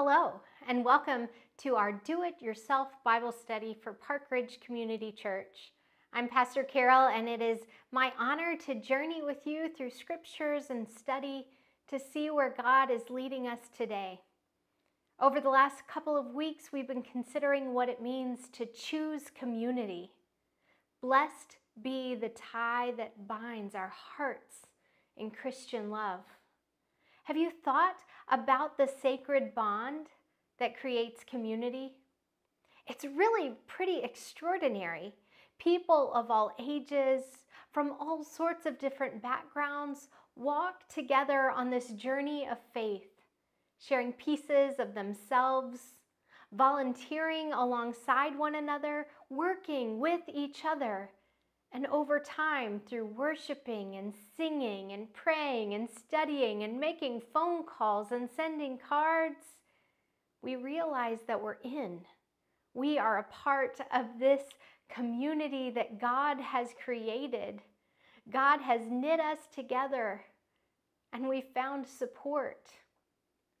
Hello, and welcome to our Do It Yourself Bible study for Park Ridge Community Church. I'm Pastor Carol, and it is my honor to journey with you through scriptures and study to see where God is leading us today. Over the last couple of weeks, we've been considering what it means to choose community. Blessed be the tie that binds our hearts in Christian love. Have you thought about the sacred bond that creates community? It's really pretty extraordinary. People of all ages, from all sorts of different backgrounds, walk together on this journey of faith, sharing pieces of themselves, volunteering alongside one another, working with each other and over time, through worshiping and singing and praying and studying and making phone calls and sending cards, we realize that we're in. We are a part of this community that God has created. God has knit us together and we found support.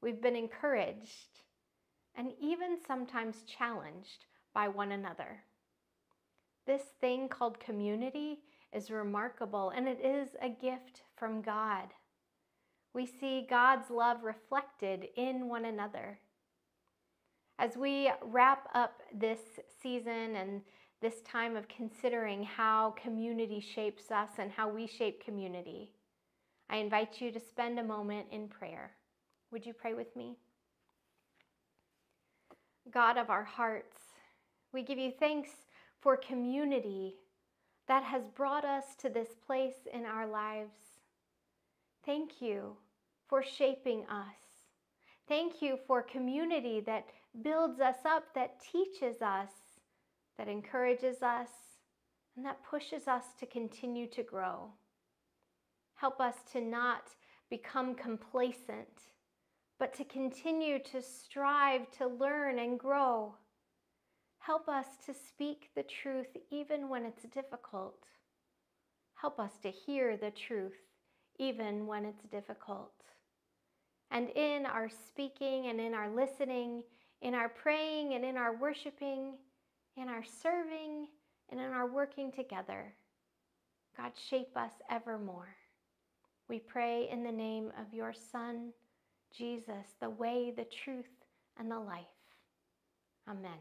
We've been encouraged and even sometimes challenged by one another. This thing called community is remarkable and it is a gift from God. We see God's love reflected in one another. As we wrap up this season and this time of considering how community shapes us and how we shape community, I invite you to spend a moment in prayer. Would you pray with me? God of our hearts, we give you thanks for community that has brought us to this place in our lives. Thank you for shaping us. Thank you for community that builds us up, that teaches us, that encourages us, and that pushes us to continue to grow. Help us to not become complacent, but to continue to strive to learn and grow. Help us to speak the truth even when it's difficult. Help us to hear the truth even when it's difficult. And in our speaking and in our listening, in our praying and in our worshiping, in our serving and in our working together, God, shape us evermore. We pray in the name of your Son, Jesus, the way, the truth, and the life. Amen.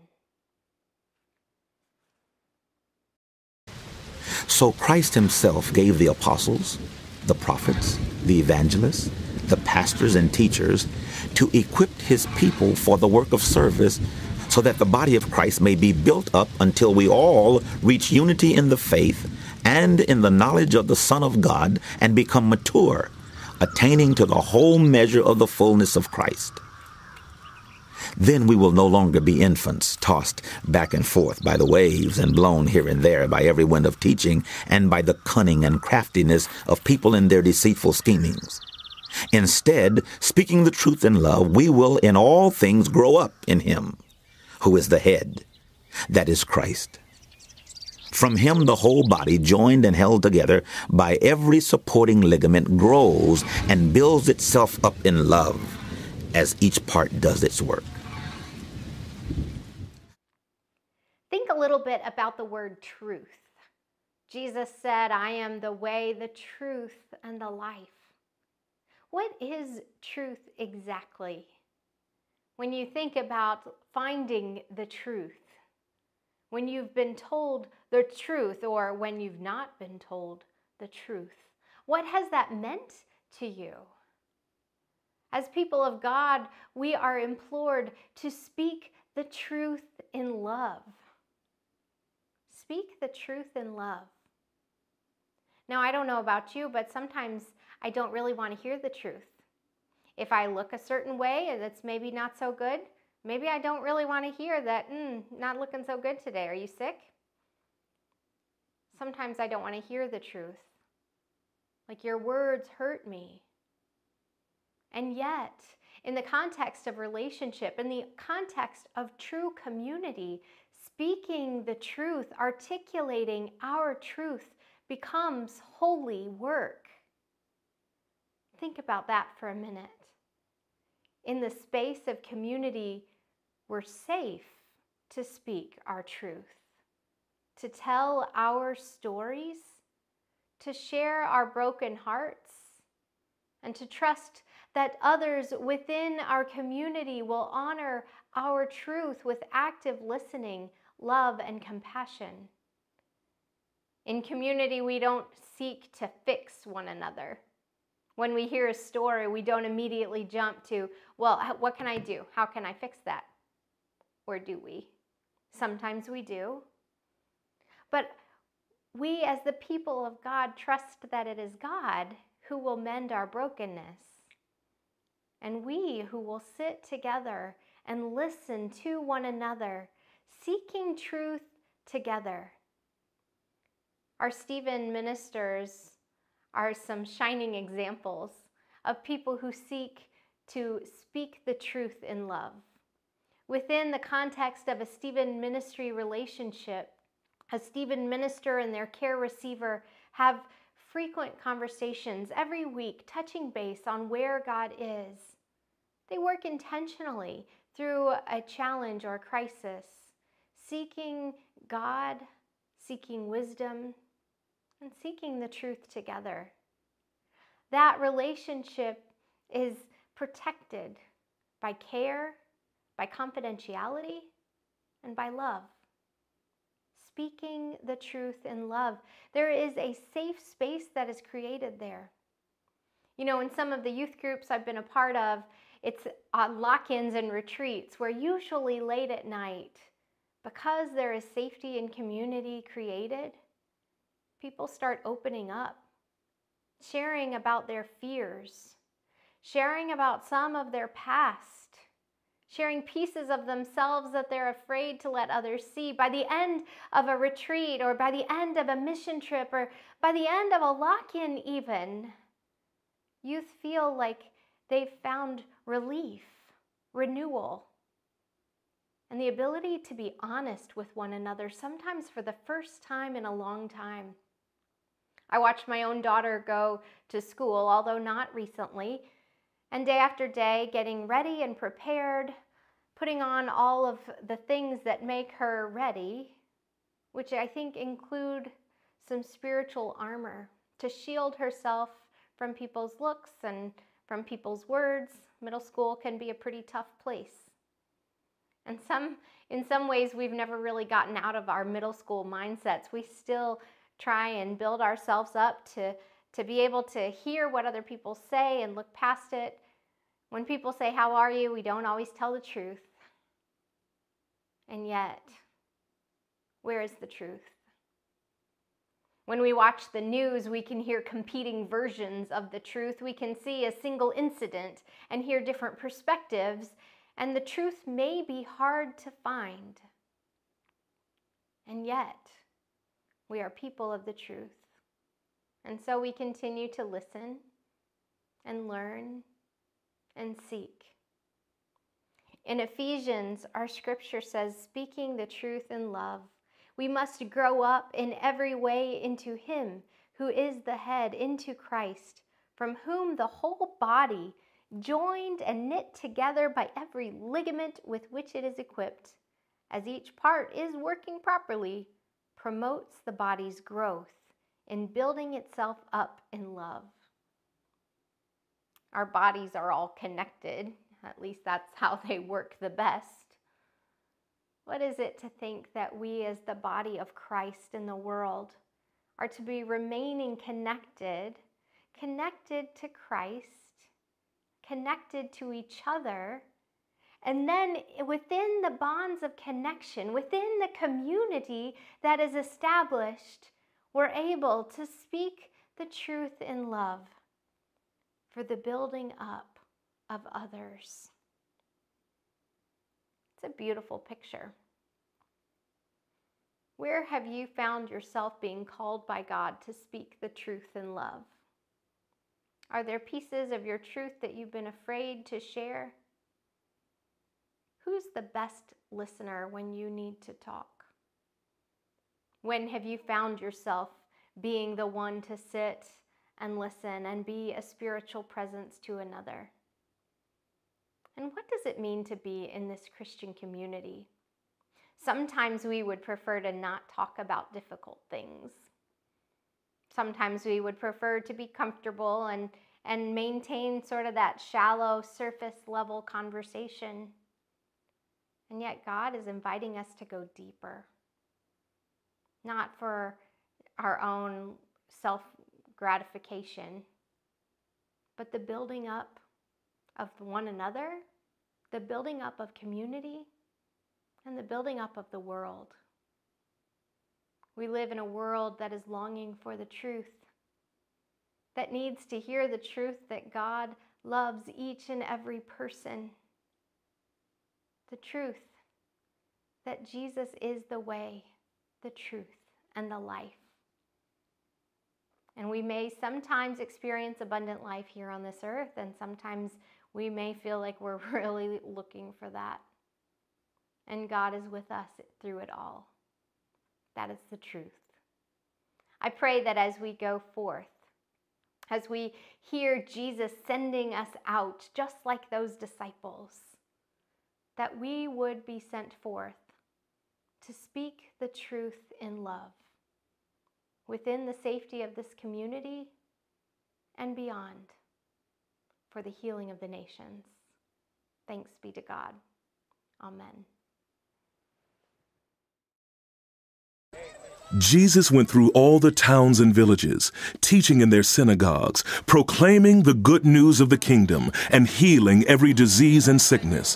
So Christ himself gave the apostles, the prophets, the evangelists, the pastors and teachers to equip his people for the work of service so that the body of Christ may be built up until we all reach unity in the faith and in the knowledge of the Son of God and become mature, attaining to the whole measure of the fullness of Christ. Then we will no longer be infants, tossed back and forth by the waves and blown here and there by every wind of teaching and by the cunning and craftiness of people in their deceitful schemings. Instead, speaking the truth in love, we will in all things grow up in Him, who is the head, that is Christ. From him, the whole body, joined and held together by every supporting ligament, grows and builds itself up in love as each part does its work. Think a little bit about the word truth. Jesus said, I am the way, the truth, and the life. What is truth exactly? When you think about finding the truth, when you've been told the truth, or when you've not been told the truth, what has that meant to you? As people of God, we are implored to speak the truth in love. Speak the truth in love. Now, I don't know about you, but sometimes I don't really want to hear the truth. If I look a certain way and it's maybe not so good, maybe I don't really want to hear that, mm, not looking so good today. Are you sick? Sometimes I don't want to hear the truth. Like your words hurt me. And yet, in the context of relationship, in the context of true community, speaking the truth, articulating our truth becomes holy work. Think about that for a minute. in the space of community, we're safe to speak our truth, to tell our stories, to share our broken hearts, and to trust that others within our community will honor our truth with active listening, love, and compassion. In community, we don't seek to fix one another. When we hear a story, we don't immediately jump to, well, what can I do? How can I fix that? Or do we? Sometimes we do. But we, as the people of God, trust that it is God who will mend our brokenness. And we who will sit together and listen to one another, seeking truth together. Our Stephen ministers are some shining examples of people who seek to speak the truth in love. Within the context of a Stephen ministry relationship, a Stephen minister and their care receiver have frequent conversations every week touching base on where God is. They work intentionally through a challenge or crisis, seeking God, seeking wisdom, and seeking the truth together. That relationship is protected by care, by confidentiality, and by love. Speaking the truth in love. There is a safe space that is created there. You know, in some of the youth groups I've been a part of, it's uh, lock ins and retreats where usually late at night, because there is safety and community created, people start opening up, sharing about their fears, sharing about some of their past, sharing pieces of themselves that they're afraid to let others see. By the end of a retreat, or by the end of a mission trip, or by the end of a lock in, even, youth feel like they've found relief, renewal, and the ability to be honest with one another, sometimes for the first time in a long time. I watched my own daughter go to school, although not recently, and day after day getting ready and prepared, putting on all of the things that make her ready, which I think include some spiritual armor to shield herself from people's looks and from people's words. Middle school can be a pretty tough place. And some in some ways we've never really gotten out of our middle school mindsets. We still try and build ourselves up to, to be able to hear what other people say and look past it. When people say, How are you? we don't always tell the truth. And yet, where is the truth? When we watch the news, we can hear competing versions of the truth. We can see a single incident and hear different perspectives, and the truth may be hard to find. And yet, we are people of the truth. And so we continue to listen and learn and seek. In Ephesians, our scripture says, speaking the truth in love, we must grow up in every way into Him who is the head, into Christ, from whom the whole body, joined and knit together by every ligament with which it is equipped, as each part is working properly, promotes the body's growth in building itself up in love. Our bodies are all connected, at least that's how they work the best. What is it to think that we, as the body of Christ in the world, are to be remaining connected, connected to Christ, connected to each other, and then within the bonds of connection, within the community that is established, we're able to speak the truth in love for the building up of others. It's a beautiful picture. Where have you found yourself being called by God to speak the truth in love? Are there pieces of your truth that you've been afraid to share? Who's the best listener when you need to talk? When have you found yourself being the one to sit and listen and be a spiritual presence to another? And what does it mean to be in this Christian community? Sometimes we would prefer to not talk about difficult things. Sometimes we would prefer to be comfortable and, and maintain sort of that shallow, surface level conversation. And yet, God is inviting us to go deeper, not for our own self gratification, but the building up of one another, the building up of community, and the building up of the world. We live in a world that is longing for the truth, that needs to hear the truth that God loves each and every person. The truth that Jesus is the way, the truth, and the life. And we may sometimes experience abundant life here on this earth, and sometimes we may feel like we're really looking for that. And God is with us through it all. That is the truth. I pray that as we go forth, as we hear Jesus sending us out, just like those disciples, that we would be sent forth to speak the truth in love within the safety of this community and beyond for the healing of the nations. Thanks be to God. Amen. Jesus went through all the towns and villages, teaching in their synagogues, proclaiming the good news of the kingdom, and healing every disease and sickness.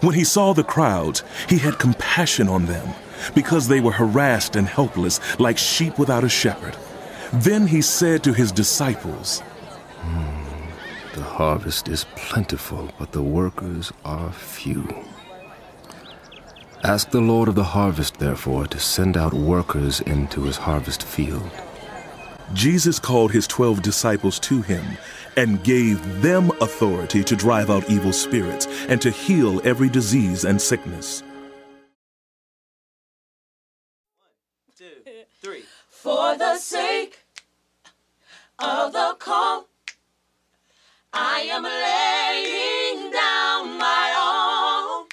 When he saw the crowds, he had compassion on them, because they were harassed and helpless like sheep without a shepherd. Then he said to his disciples, hmm, The harvest is plentiful, but the workers are few. Ask the Lord of the harvest, therefore, to send out workers into his harvest field. Jesus called his twelve disciples to him and gave them authority to drive out evil spirits and to heal every disease and sickness. For the sake of the call, I am laying down my all.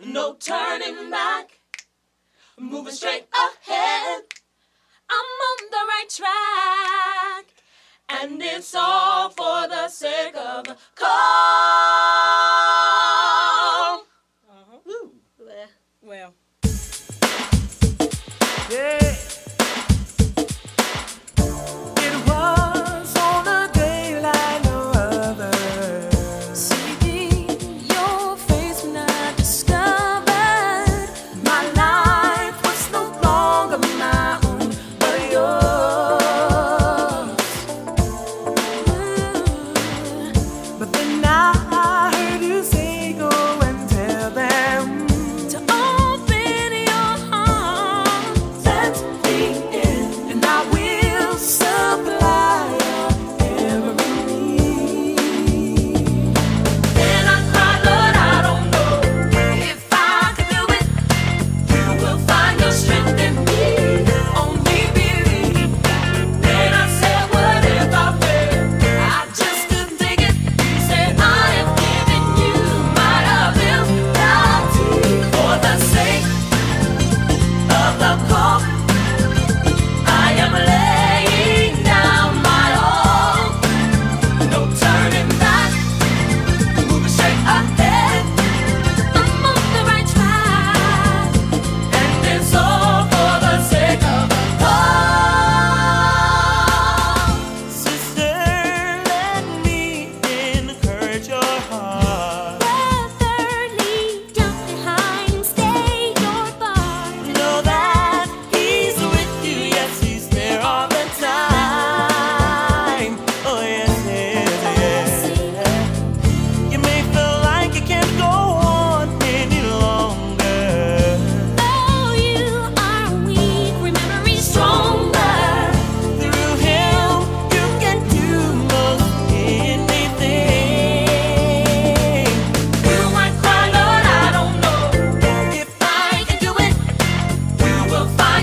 no turning back, moving straight ahead. I'm on the right track, and it's all for the sake of the call.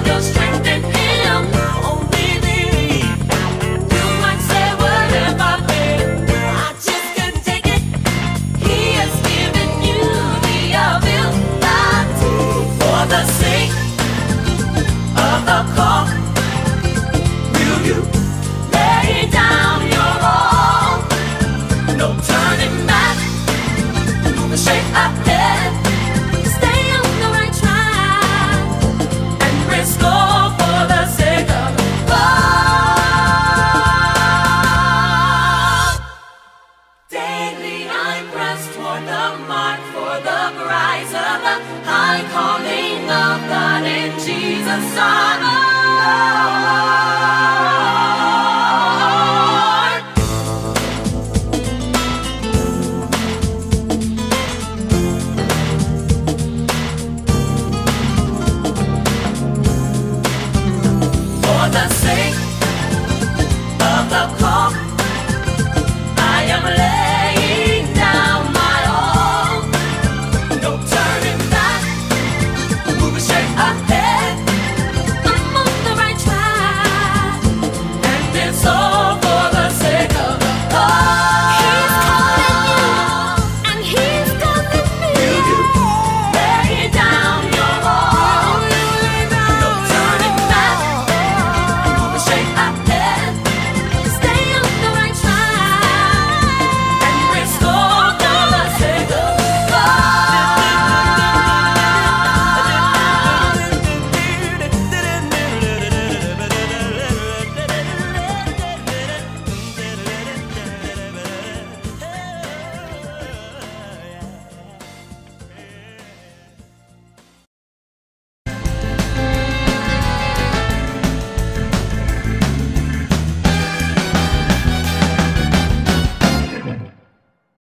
those